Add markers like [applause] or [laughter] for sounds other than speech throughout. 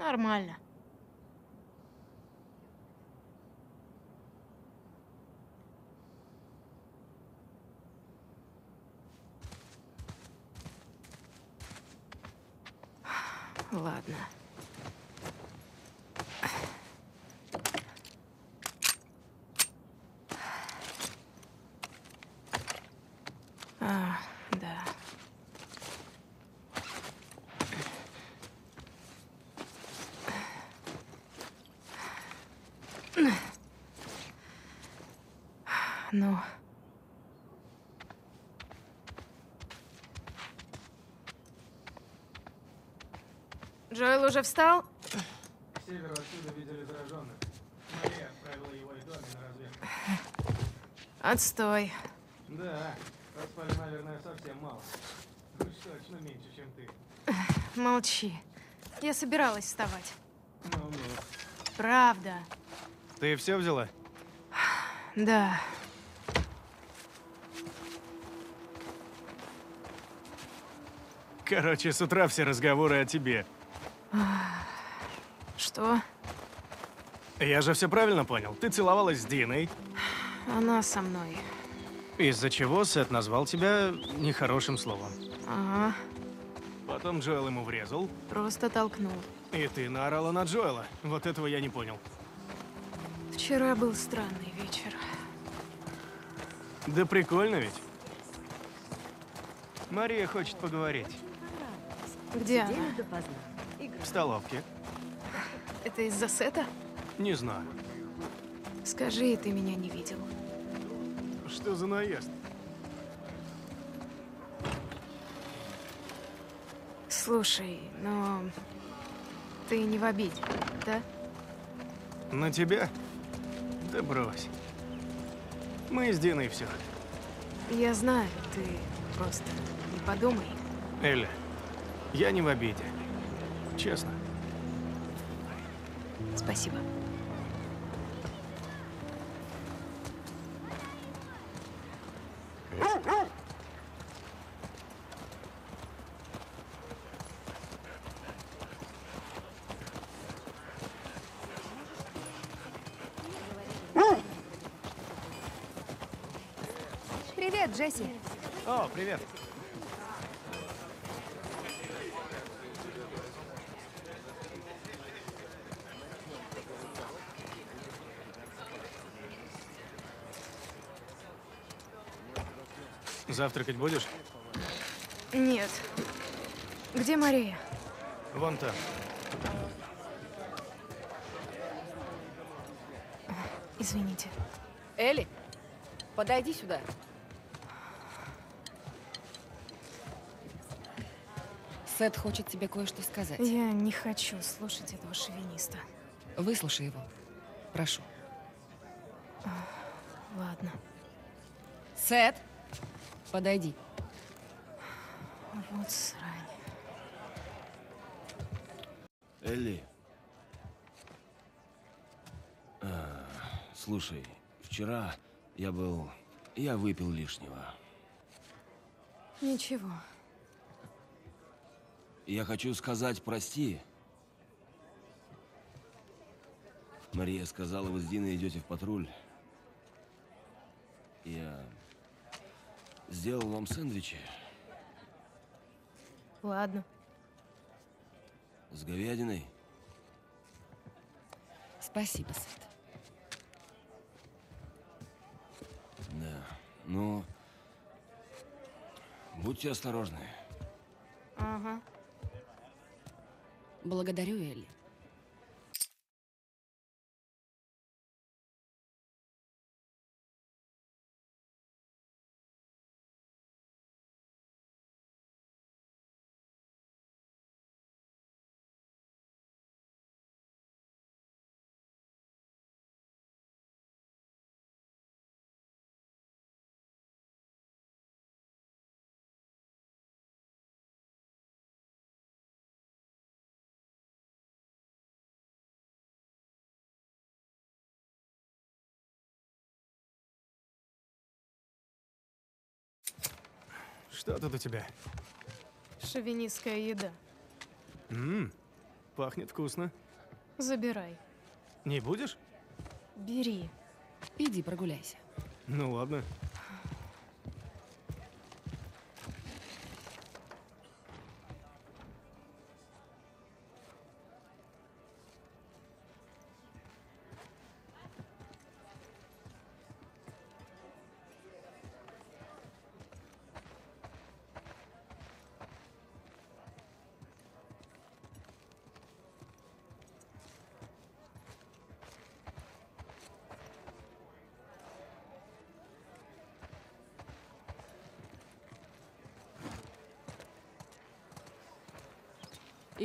Нормально. Ладно. А, да. Ну. Джоэл уже встал? К северу отсюда видели зараженных. Мария отправила его и Доми на разведку. Отстой. Да, поспали, наверное, совсем мало. Уж точно меньше, чем ты. Молчи. Я собиралась вставать. Ну-ну. Правда. Ты все взяла? Да. Короче, с утра все разговоры о тебе. Что? Я же все правильно понял. Ты целовалась с Диной, Она со мной. из-за чего Сет назвал тебя нехорошим словом. Ага. Потом Джоэл ему врезал, Просто толкнул. и ты наорала на Джоэла. Вот этого я не понял. Вчера был странный вечер. Да прикольно ведь. Мария хочет поговорить. Где она? В столовке. Это из-за сета? Не знаю. Скажи, ты меня не видел. Что за наезд? Слушай, но ты не в обиде, да? На тебя? Да брось. Мы с Диной все. Я знаю, ты просто не подумай. Эля, я не в обиде. Честно. Спасибо. Привет, Джесси. О, привет. Завтракать будешь? Нет. Где Мария? Вон там. Извините. Элли, подойди сюда. Сет хочет тебе кое-что сказать. Я не хочу слушать этого шовиниста. Выслушай его. Прошу. Ладно. Сет, подойди. Вот срань. Элли. А, слушай, вчера я был... Я выпил лишнего. Ничего. Я хочу сказать прости. Мария сказала, вы с Диной идете в патруль. Я сделал вам сэндвичи Ладно. с говядиной. Спасибо, Сет. Да. Ну, будьте осторожны. Ага. Благодарю, Элли. Что тут у тебя? Шовинистская еда. Ммм, Пахнет вкусно. Забирай. Не будешь? Бери. Иди прогуляйся. Ну ладно.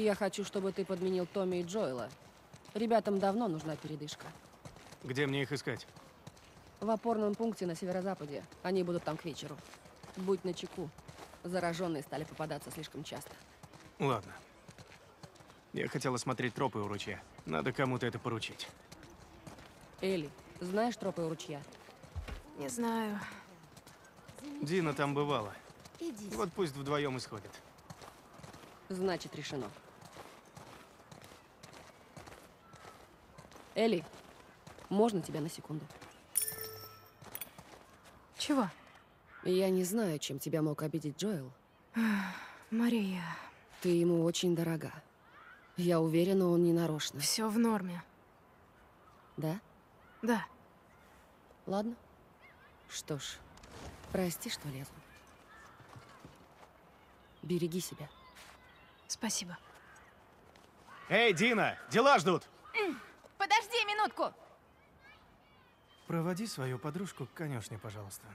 Я хочу, чтобы ты подменил Томми и Джоэла. Ребятам давно нужна передышка. Где мне их искать? В опорном пункте на северо-западе. Они будут там к вечеру. Будь начеку. Зараженные стали попадаться слишком часто. Ладно. Я хотел осмотреть тропы у ручья. Надо кому-то это поручить. Элли, знаешь тропы у ручья? Не знаю. Дина там бывала. Иди. Вот пусть вдвоем исходят. Значит, решено. Элли, можно тебя на секунду? Чего? Я не знаю, чем тебя мог обидеть Джоэл. Мария, Ты ему очень дорога. Я уверена, он не нарочно. все в норме. Да? Да. Ладно. Что ж, прости, что лезу. Береги себя. Спасибо. Эй, Дина, дела ждут! Подожди минутку. Проводи свою подружку к конюшне, пожалуйста.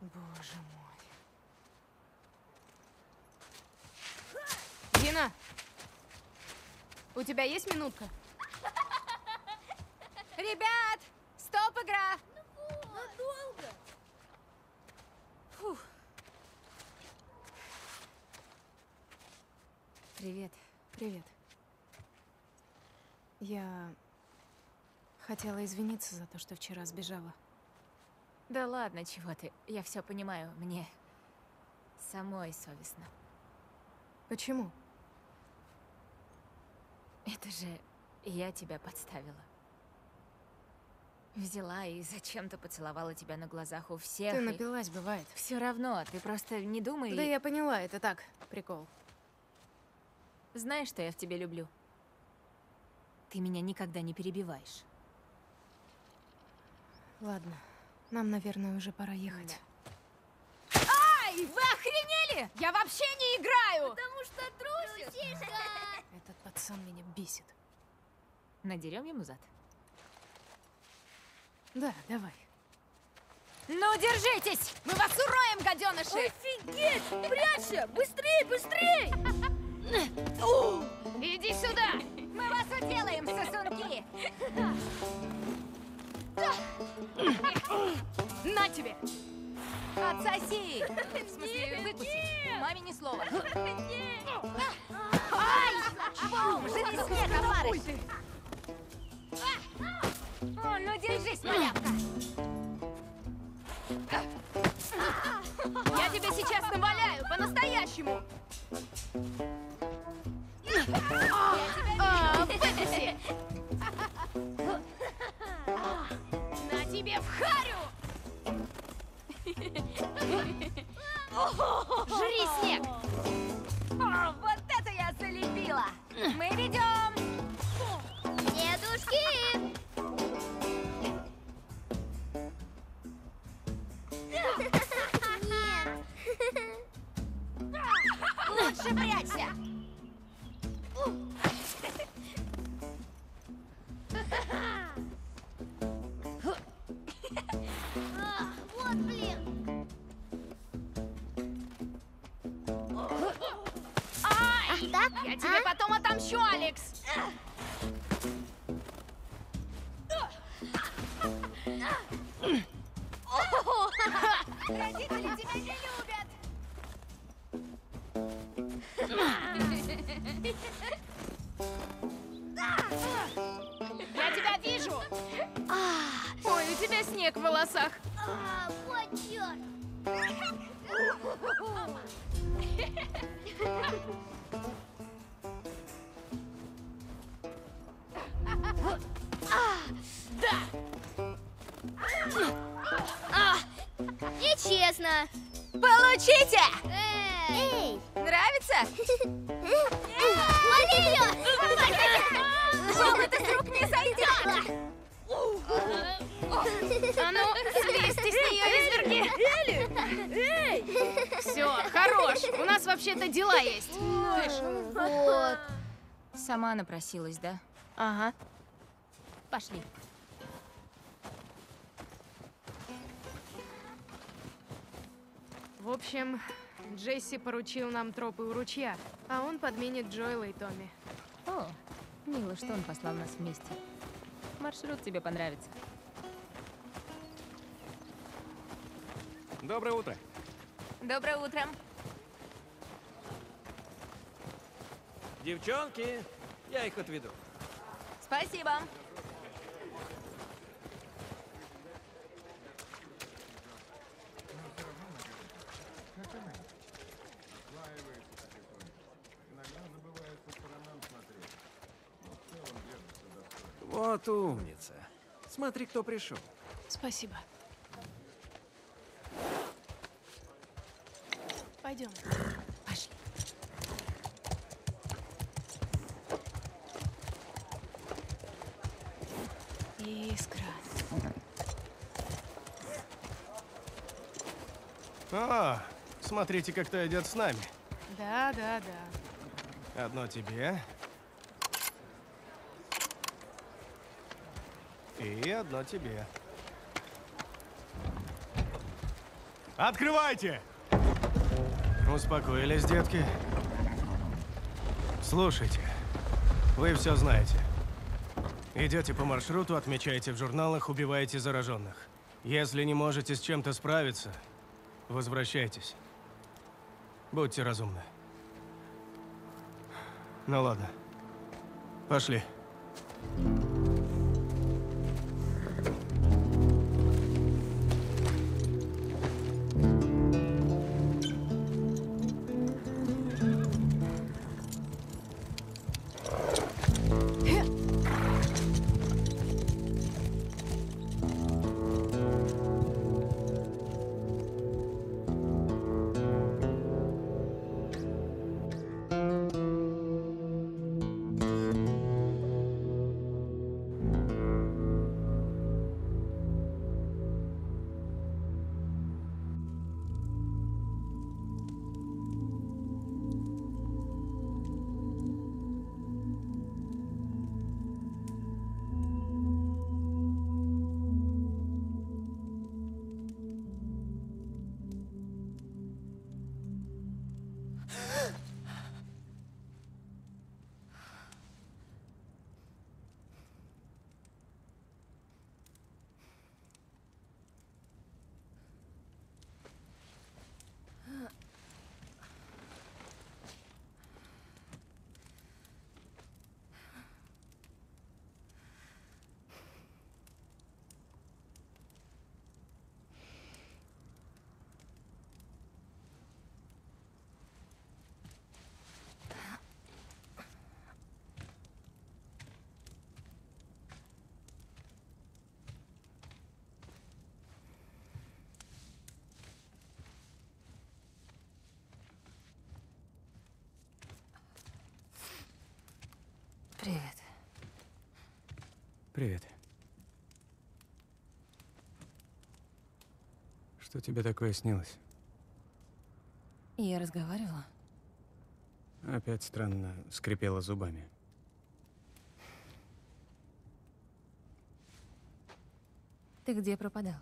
Боже мой. Дина! У тебя есть минутка? Ребят, стоп, игра. Надолго. Фух. Привет. Привет. Я хотела извиниться за то, что вчера сбежала. Да ладно, чего ты? Я все понимаю. Мне самой совестно. Почему? Это же я тебя подставила. Взяла и зачем-то поцеловала тебя на глазах у всех. Ты напилась, бывает. Все равно, ты просто не думай. Да я поняла, это так, прикол. Знаешь, что я в тебе люблю? Ты меня никогда не перебиваешь. Ладно, нам, наверное, уже пора ехать. Ай, вы охренели? Я вообще не играю! Потому что трусишь. Этот пацан меня бесит. Надерем ему зад. Да, давай. Ну, держитесь! Мы вас уроем, гаденыши! Офигеть! Прячься! Быстрей, быстрей! Иди сюда! Мы вас уделаем, сосунки! На тебе! Отсоси! В смысле, выкуси! Маме ни слова! Ай! Бум! Жри снег, опарыш! О, ну держись, малявка! Я тебя сейчас наваляю, по-настоящему! А, выкуси! [laughs] Тебе в харю! Жри снег! О, вот это я залепила! Мы ведем! Дедушки! Нет. Лучше прячься! А, Так? Я тебе потом отомщу, Алекс! Родители тебя не любят! Я тебя вижу! Ой, у тебя снег в волосах. А, вот черт. Нечестно. Получите! Эй! Нравится? Лови ее! Вам это с рук не сойдет! А ну, слезьте с нее, изверги! Все, хорош. У нас вообще-то дела есть. Вот. Сама напросилась, да? Ага. Пошли. В общем, Джесси поручил нам тропы у ручья, а он подменит Джоэла и Томми. О, мило, что он послал нас вместе. Маршрут тебе понравится. Доброе утро. Доброе утро. Девчонки, я их отведу. Спасибо. Вот умница. Смотри, кто пришел. Спасибо. Пойдем. Пошли. Искра. А, смотрите, как кто идет с нами. Да, да, да. Одно тебе. И одно тебе. Открывайте! Успокоились, детки? Слушайте, вы все знаете. Идете по маршруту, отмечаете в журналах, убиваете зараженных. Если не можете с чем-то справиться, возвращайтесь. Будьте разумны. Ну ладно. Пошли. Привет. Привет. Что тебе такое снилось? Я разговаривала. Опять странно скрипела зубами. Ты где пропадал?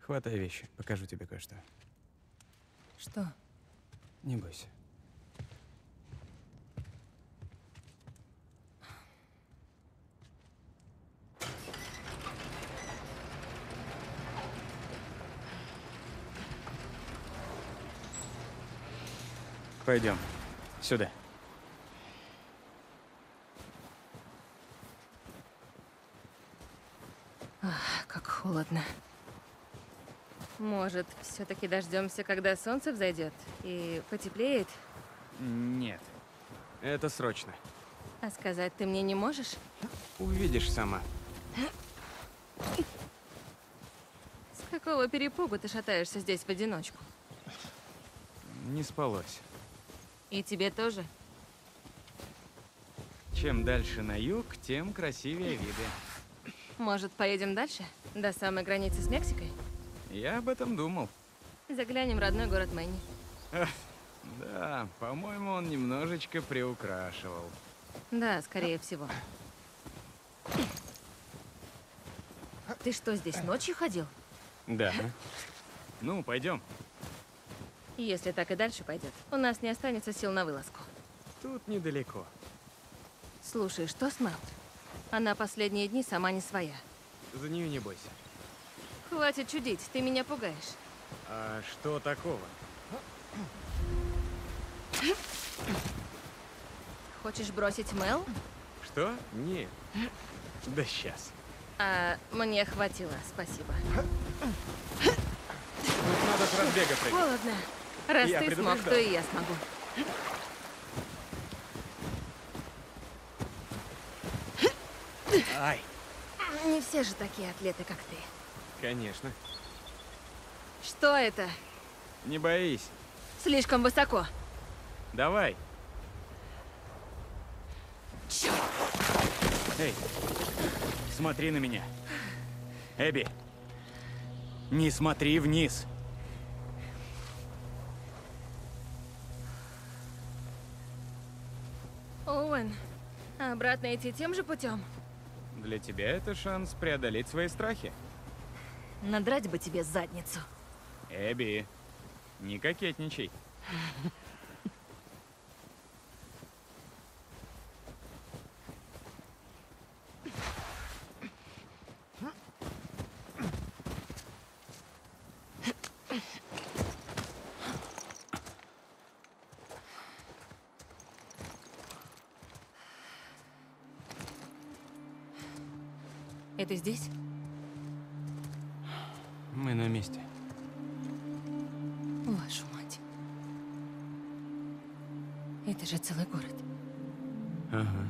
Хватай вещи, покажу тебе кое-что. Что? Не бойся. Пойдем. Сюда. Как холодно. Может, все-таки дождемся, когда солнце взойдет и потеплеет? Нет. Это срочно. А сказать ты мне не можешь? Увидишь сама. С какого перепугу ты шатаешься здесь в одиночку? Не спалось. И тебе тоже? Чем дальше на юг, тем красивее виды. Может, поедем дальше? До самой границы с Мексикой? Я об этом думал. Заглянем в родной город Мэнни. Да, по-моему, он немножечко приукрашивал. Да, скорее всего. Ты что, здесь ночью ходил? Да. Ну, пойдем. Если так и дальше пойдет, у нас не останется сил на вылазку. Тут недалеко. Слушай, что с Мел? Она последние дни сама не своя. За нее не бойся. Хватит чудить, ты меня пугаешь. А что такого? Хочешь бросить Мел? Что? Не. Да сейчас. А мне хватило, спасибо. Тут надо с разбега прыгать. Холодно. Раз Я ты смог, то и я смогу. Ай, Не все же такие атлеты, как ты. конечно. Что это? Не боись. Слишком высоко. Давай. Чёрт! Эй, смотри на меня. Эбби, не смотри вниз. Оуэн, а обратно идти тем же путем? Для тебя это шанс преодолеть свои страхи. Надрать бы тебе задницу. Эбби, не кокетничай. [laughs] Это здесь? Мы на месте. Вашу мать. Это же целый город. Ага.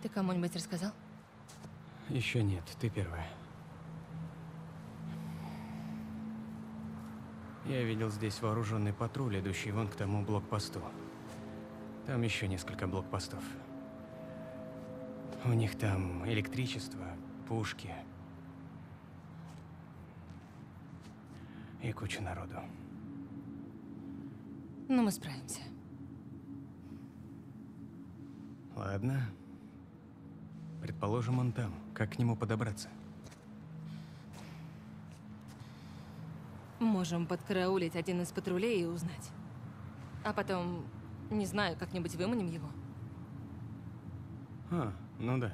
Ты кому-нибудь рассказал? Еще нет, ты первая. Я видел здесь вооруженный патруль, идущий вон к тому блокпосту. Там еще несколько блокпостов. У них там электричество, пушки. И куча народу. Ну, мы справимся. Ладно. Предположим, он там. Как к нему подобраться? Можем подкараулить один из патрулей и узнать. А потом, не знаю, как-нибудь выманим его. А, ну да.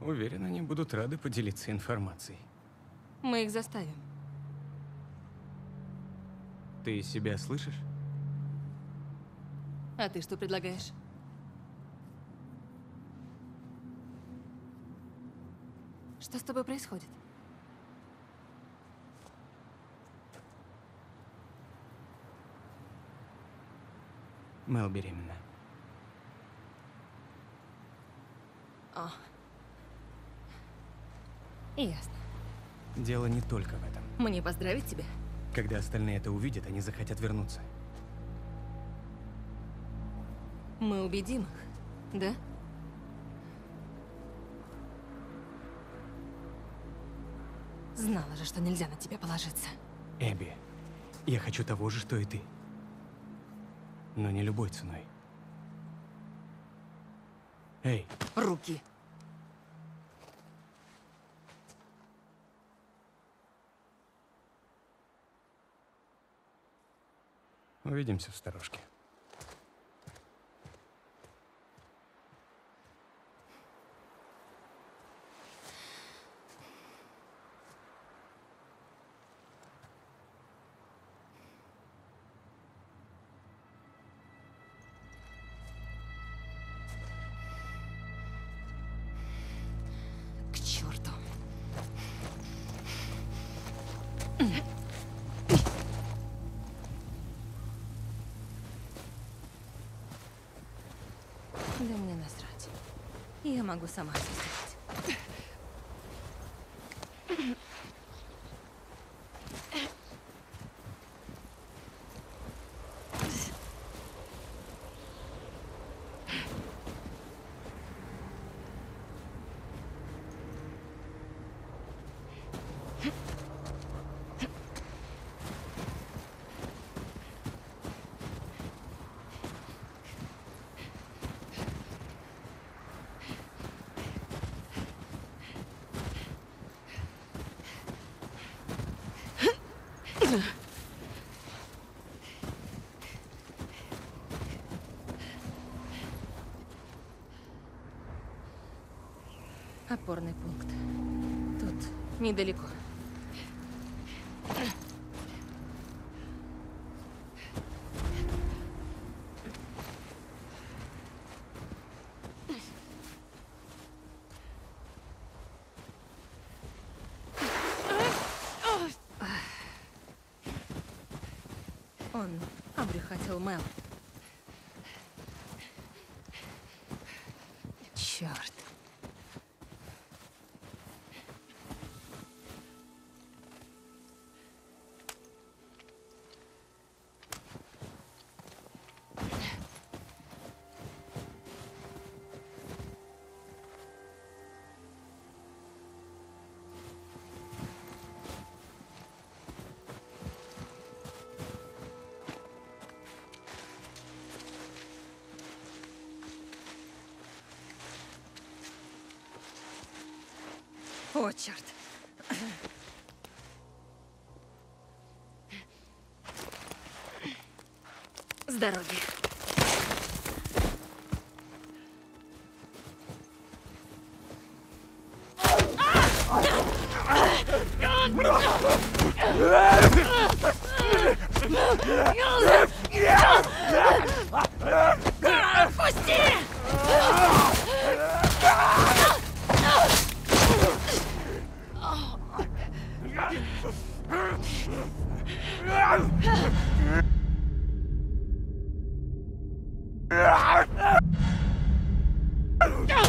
Уверен, они будут рады поделиться информацией. Мы их заставим. Ты себя слышишь? А ты что предлагаешь? Что с тобой происходит? Мел беременна. О. Ясно. Дело не только в этом. Мне поздравить тебя? Когда остальные это увидят, они захотят вернуться. Мы убедим их, да? Знала же, что нельзя на тебя положиться. Эбби, я хочу того же, что и ты. Но не любой ценой. Эй, Руки. увидимся в сторожке. Я Опорный пункт. Тут недалеко. О, черт. С дороги. [laughs] Черт,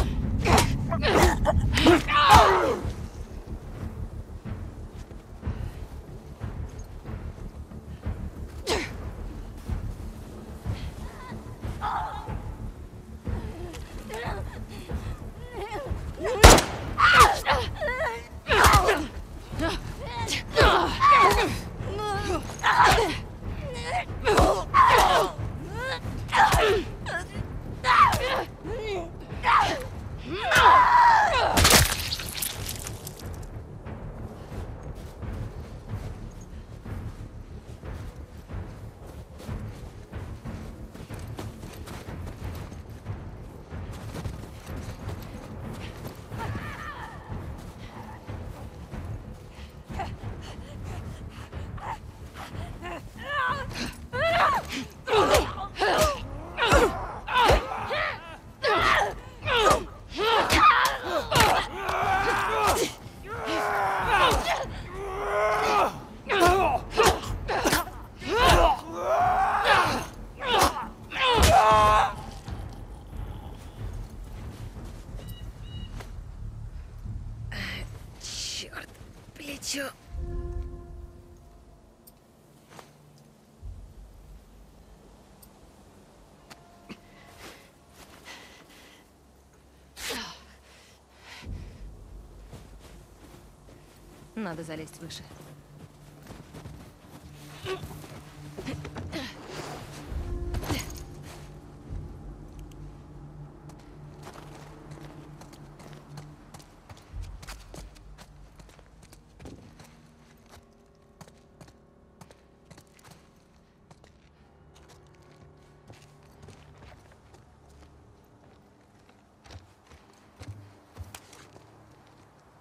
Надо залезть выше.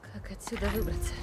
Как отсюда выбраться?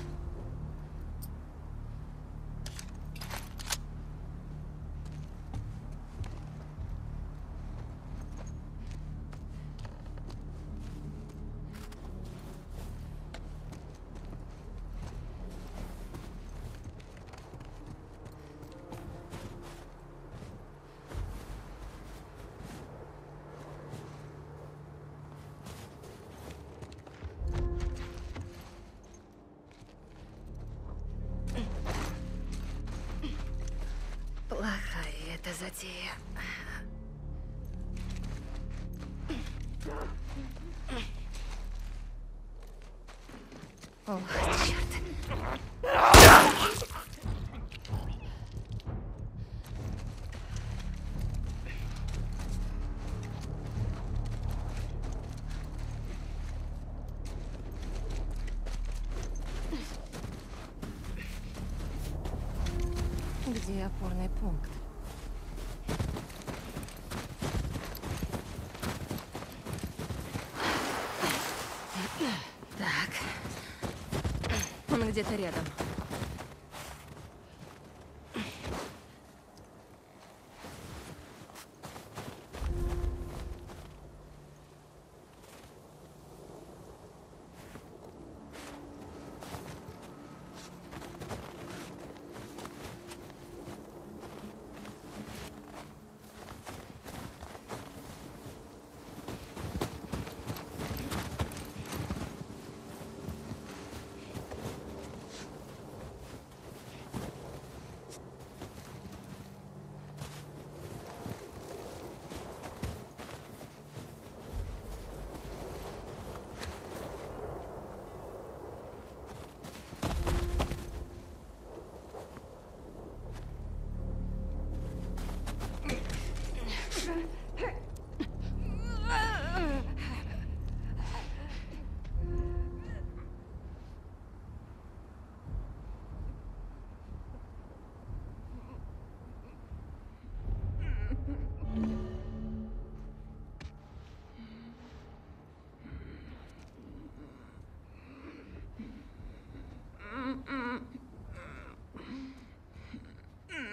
Где-то рядом.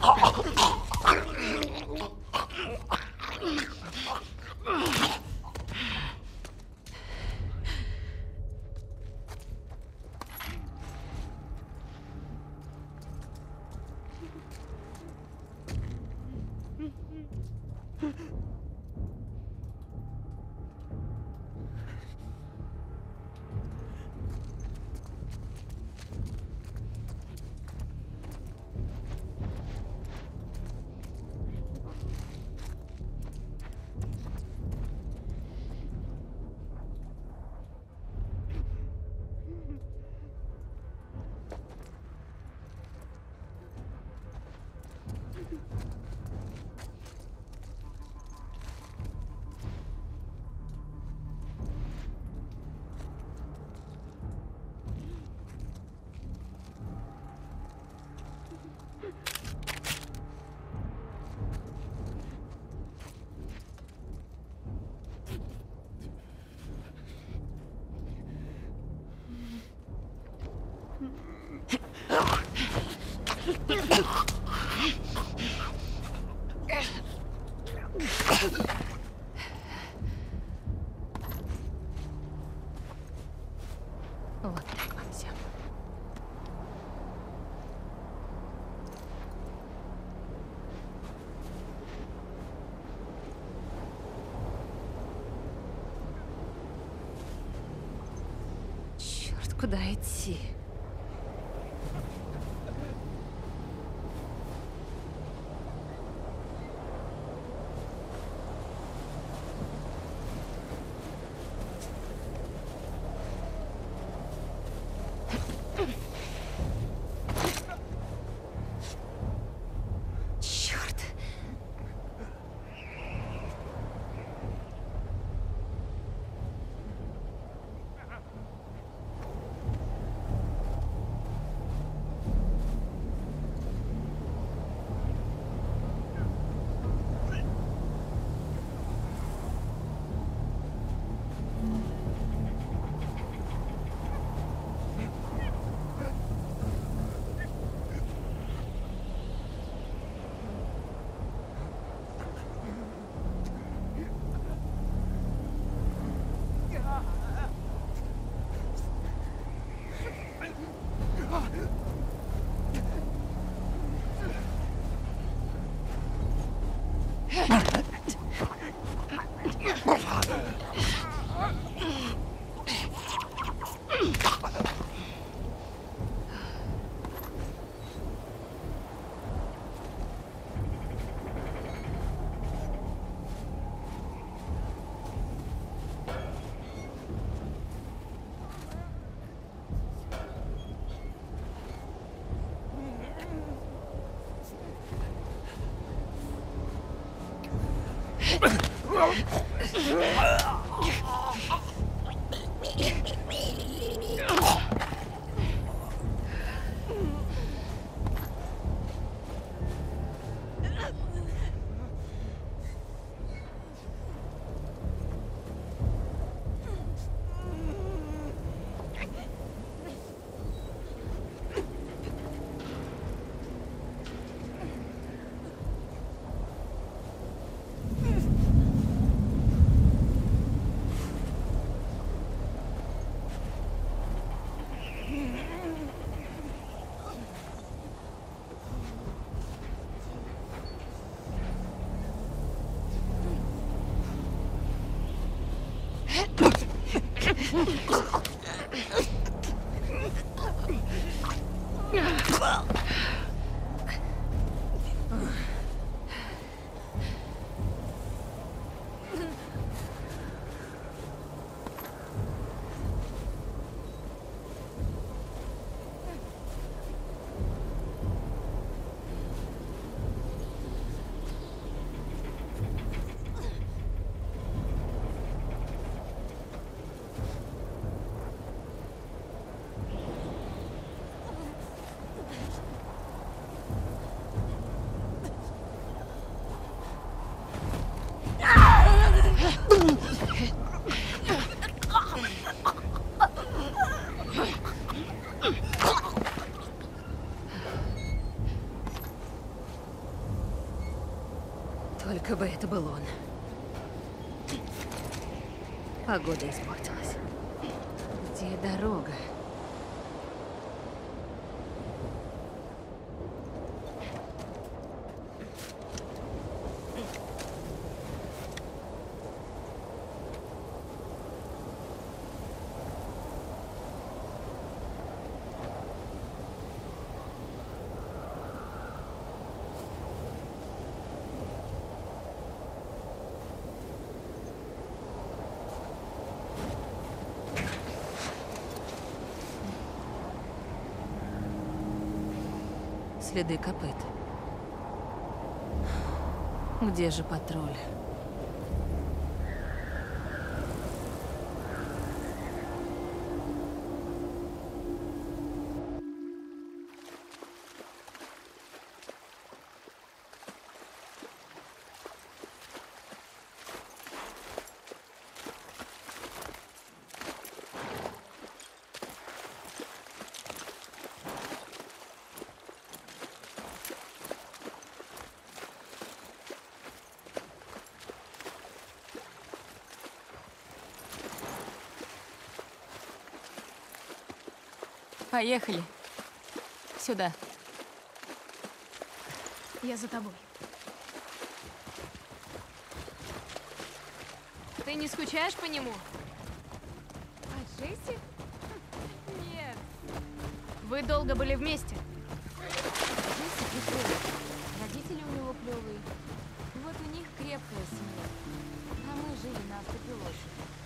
好。Куда идти? Yeah. [laughs] Oh, [laughs] Только бы это был он. Погода испортилась. Где дорога? Следы копыт. Где же патруль? Поехали. Сюда. Я за тобой. Ты не скучаешь по нему? А Джесси? Нет. Вы долго были вместе? Джесси прикольный. Родители у него клевые. Вот у них крепкая семья. А мы жили на автопилоте.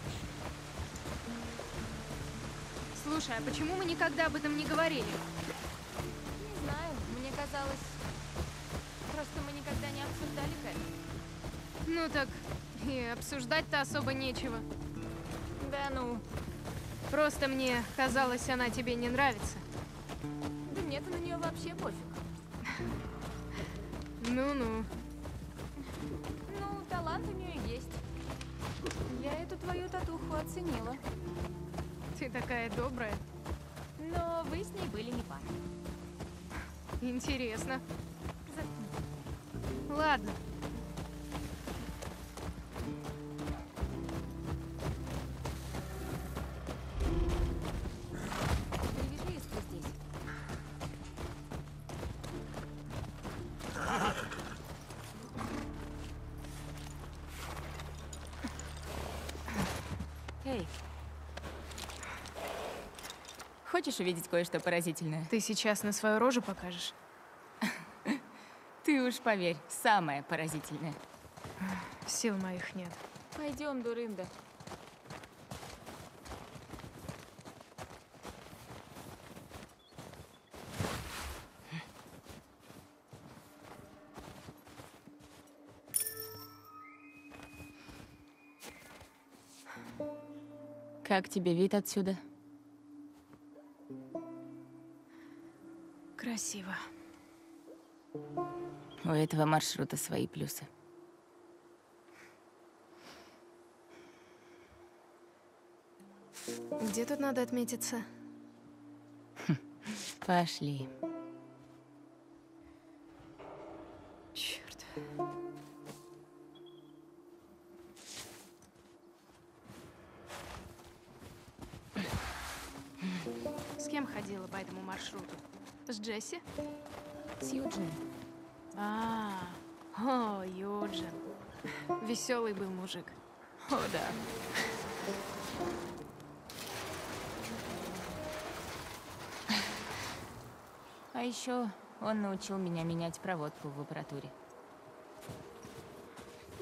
Слушай, а почему мы никогда об этом не говорили? Не знаю, мне казалось... Просто мы никогда не обсуждали Кэт. Ну так, и обсуждать-то особо нечего. Да ну, Просто мне казалось, она тебе не нравится. да мне-то на нее вообще пофиг. Ну-ну. Ну, талант у нее есть. Я эту твою татуху оценила. Ты такая добрая. Но вы с ней были не пара. Интересно. Заткнись. Ладно. Хочешь увидеть кое-что поразительное? Ты сейчас на свою рожу покажешь? Ты уж поверь, самое поразительное. Сил моих нет. Пойдем, дурында. Как тебе вид отсюда? Красиво. У этого маршрута свои плюсы. Где тут надо отметиться? Пошли. Черт. Джесси? С Юджином. А, о, Юджин. Веселый был мужик. О, да. А еще он научил меня менять проводку в аппаратуре.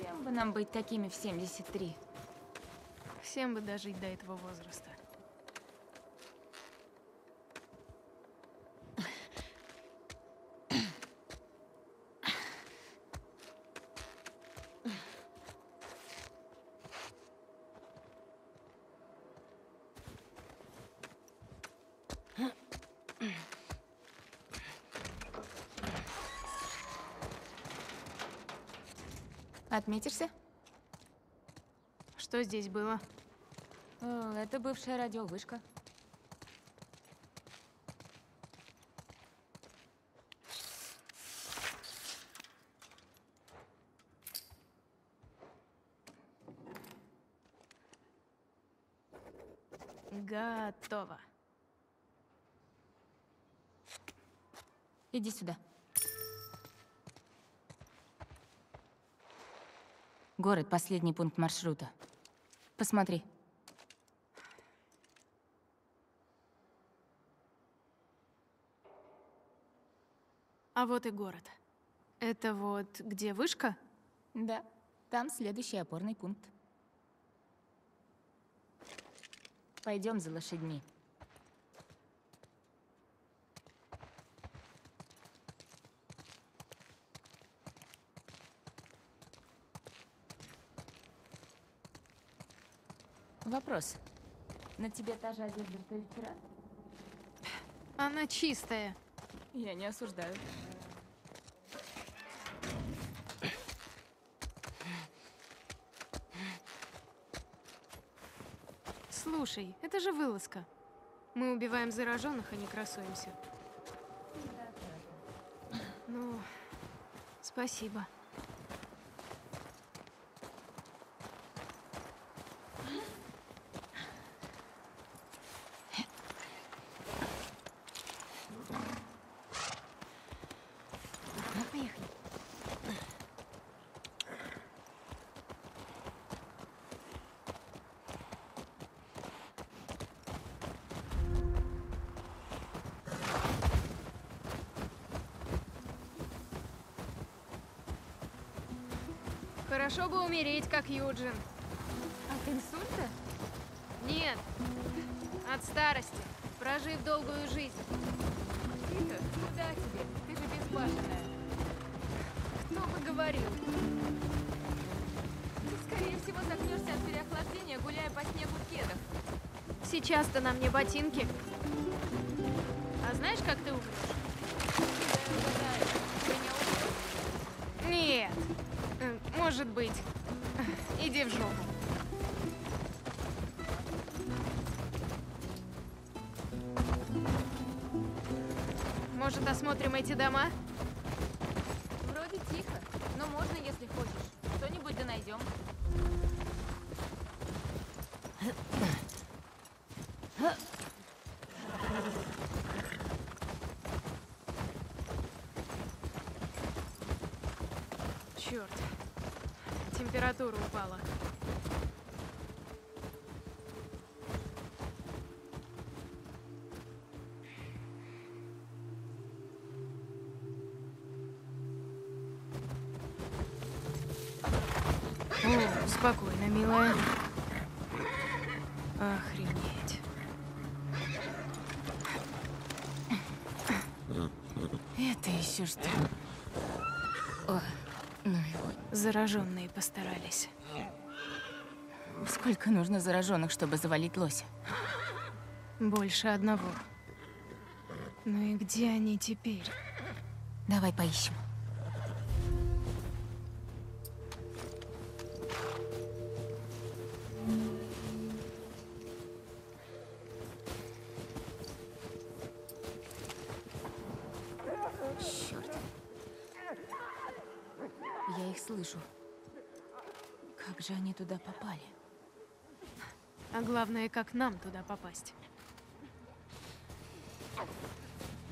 Кем бы нам быть такими в 73? Всем бы дожить до этого возраста. Отметишься? Что здесь было? О, это бывшая радиовышка. Готово. Иди сюда. Город — последний пункт маршрута. Посмотри. А вот и город. Это вот где вышка? Да, там следующий опорный пункт. Пойдем за лошадьми. Вопрос. На тебе та же одежда, что и вчера? Она чистая. Я не осуждаю. Слушай, это же вылазка. Мы убиваем зараженных, а не красуемся. Ну, спасибо. Хорошо бы умереть, как Юджин. От инсульта? Нет, от старости, прожив долгую жизнь. Тихо, куда тебе? Ты же безбашенная. Кто бы говорил? Ты, скорее всего, загнешься от переохлаждения, гуляя по снегу в кедах. Сейчас-то на мне ботинки. Дома? Вроде тихо, но можно, если хочешь. Что-нибудь да найдем. Черт. Температура упала. Милая. Охренеть. Это еще что? Зараженные постарались. Сколько нужно зараженных, чтобы завалить лося? Больше одного. Ну и где они теперь? Давай поищем. Главное, как нам туда попасть?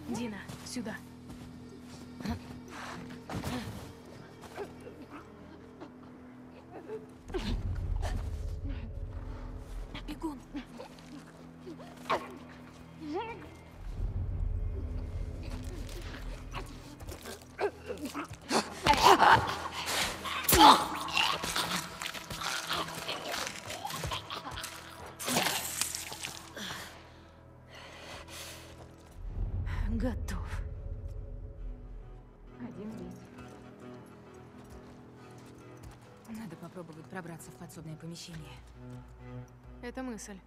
Дина, сюда. Бегун! Подсобное помещение. Это мысль.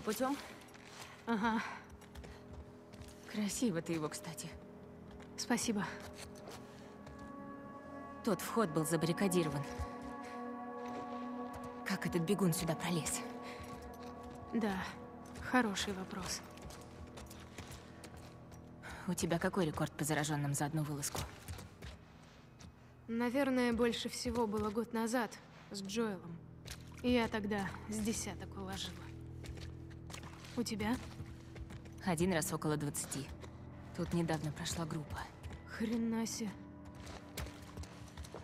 Все путем? Ага, Красиво ты его, кстати. спасибо. Тот вход был забаррикадирован. Как этот бегун сюда пролез? Да, хороший вопрос. У тебя какой рекорд по зараженным за одну вылазку? Наверное, больше всего было год назад с Джоэлом. Я тогда с десяток уложила. У тебя? Один раз около 20. Тут недавно прошла группа. Хрена себе.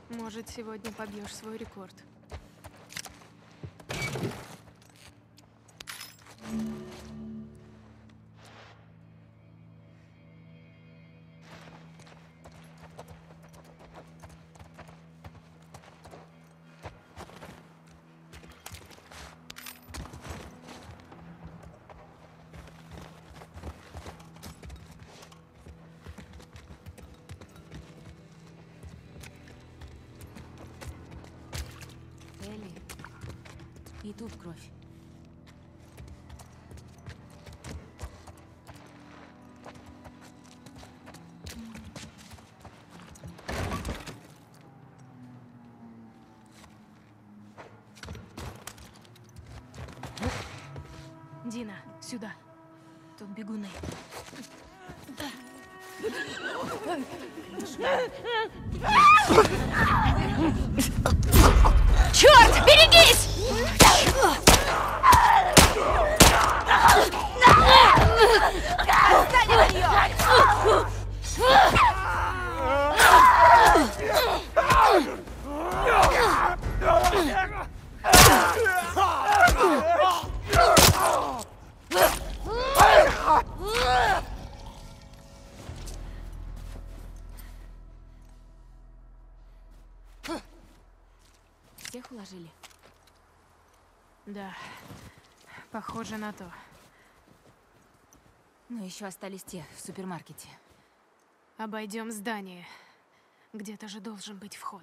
Может, сегодня побьешь свой рекорд. Элли. Тут кровь. Дина, сюда. Тут бегуны. Черт, берегись! На то. Ну, еще остались те в супермаркете. Обойдем здание. Где-то же должен быть вход.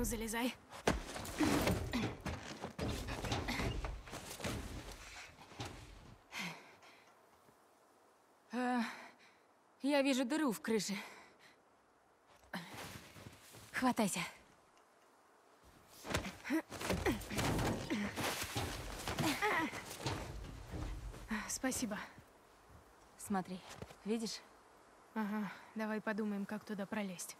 Ну, залезай. Я вижу дыру в крыше. Хватайся. Спасибо. Смотри, видишь? Ага, давай подумаем, как туда пролезть.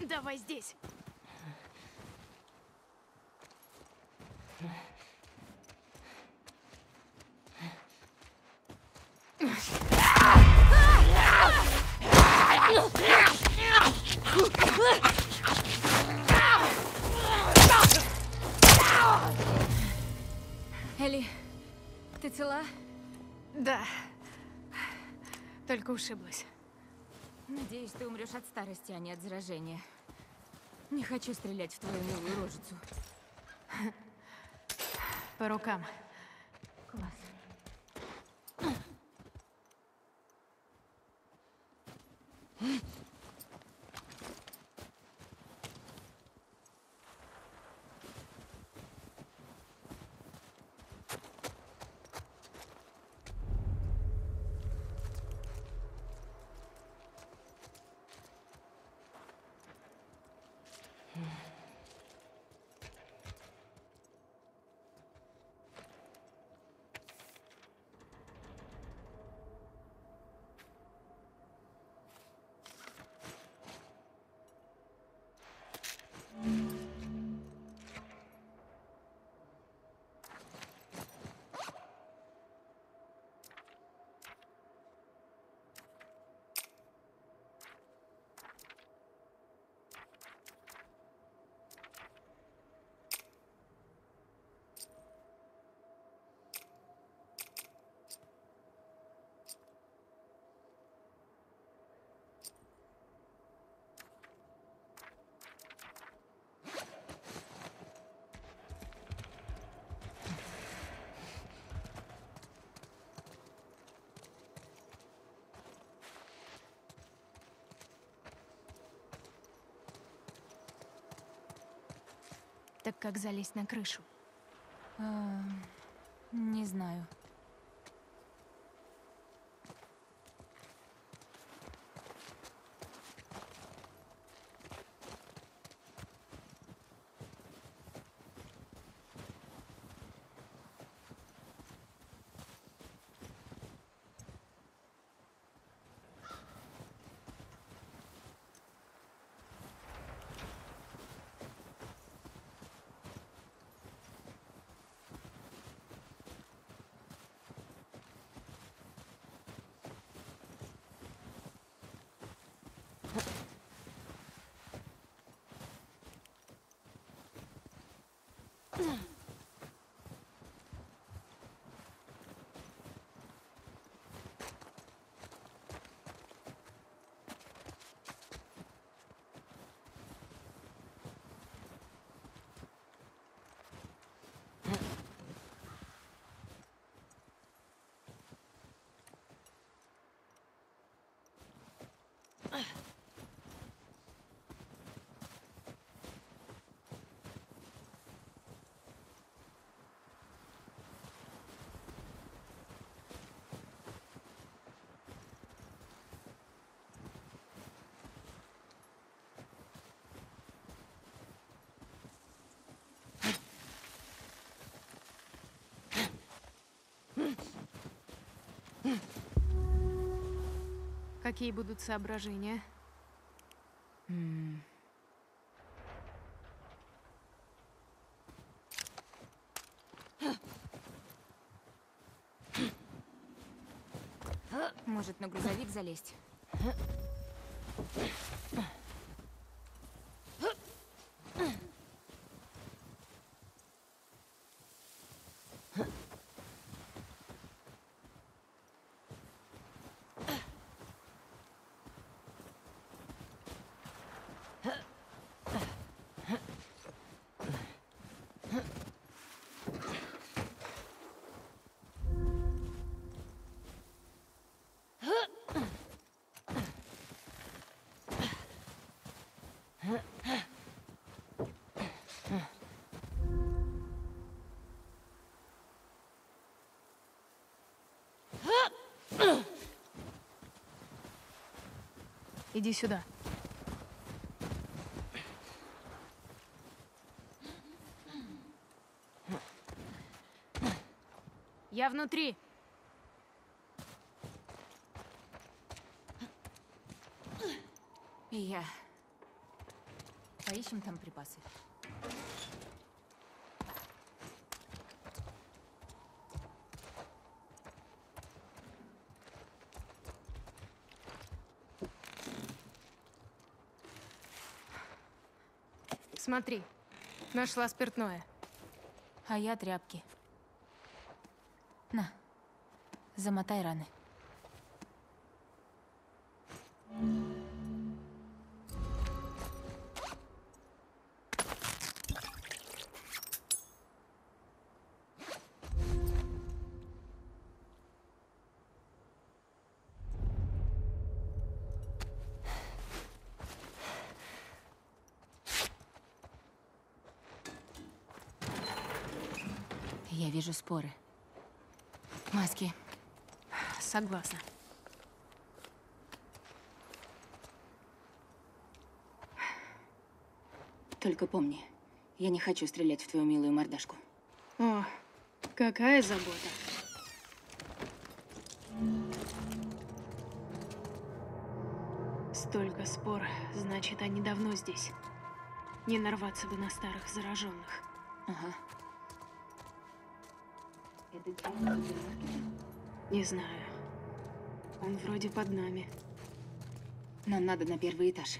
Давай здесь. Элли, ты цела? Да. Только ушиблась. Надеюсь, ты умрешь от старости, а не от заражения. Не хочу стрелять в твою милую рожицу. По рукам. Класс. Так как залезть на крышу? А, не знаю. Ugh. Какие будут соображения? Может, на грузовик залезть? Иди сюда. Я внутри. И я. Поищем там припасы. Смотри. Нашла спиртное. А я тряпки. На. Замотай раны. Споры. Маски. Согласна. Только помни, я не хочу стрелять в твою милую мордашку. О, какая забота. Столько спор, значит, они давно здесь. Не нарваться бы на старых зараженных. Ага. Не знаю. Он вроде под нами. Нам надо на первый этаж.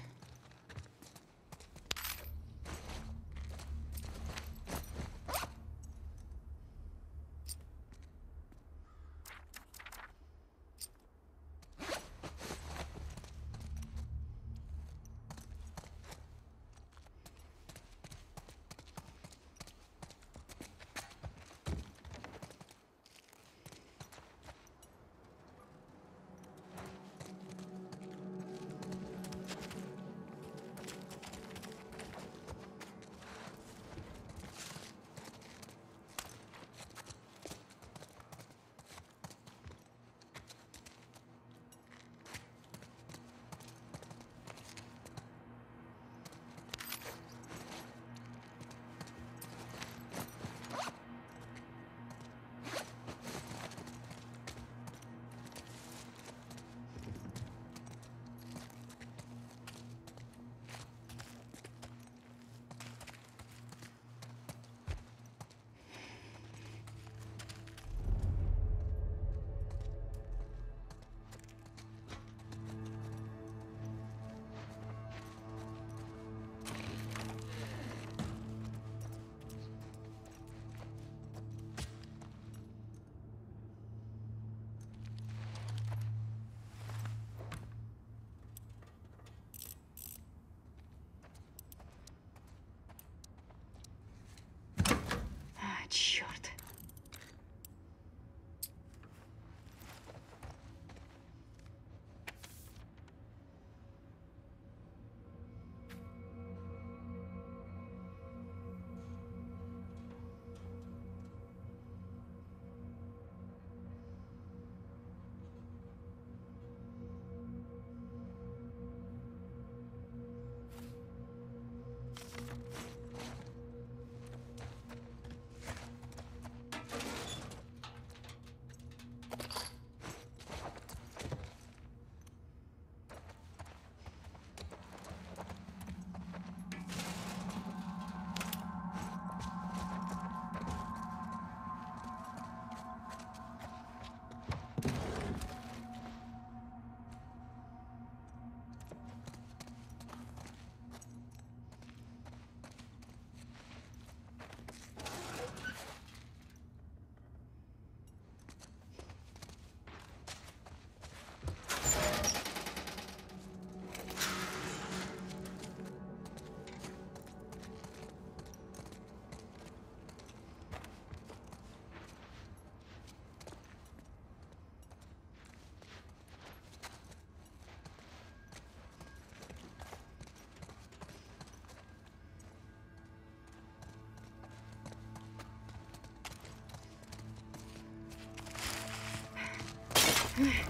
Ellie!